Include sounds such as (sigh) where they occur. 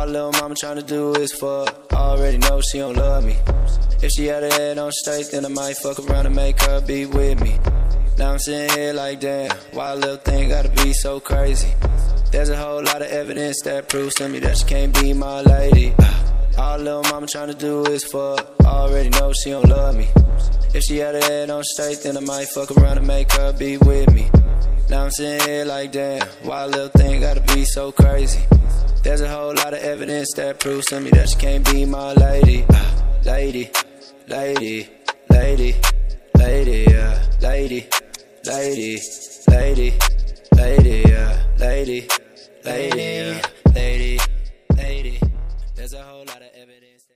All little mama tryna do is fuck. Already know she don't love me. If she had her head on straight, then I might fuck around and make her be with me. Now I'm sitting here like, damn, why little thing gotta be so crazy? There's a whole lot of evidence that proves to me that she can't be my lady. (sighs) All little mama tryna do is fuck. Already know she don't love me. If she had her head on straight, then I might fuck around and make her be with me. Now I'm sitting here like, damn, why little thing gotta be so crazy? There's a whole lot of evidence that proves to me that she can't be my lady. Uh, lady lady, lady, lady, yeah, lady, lady, lady, lady, yeah, lady, lady, yeah, lady, lady. There's a whole lot of evidence.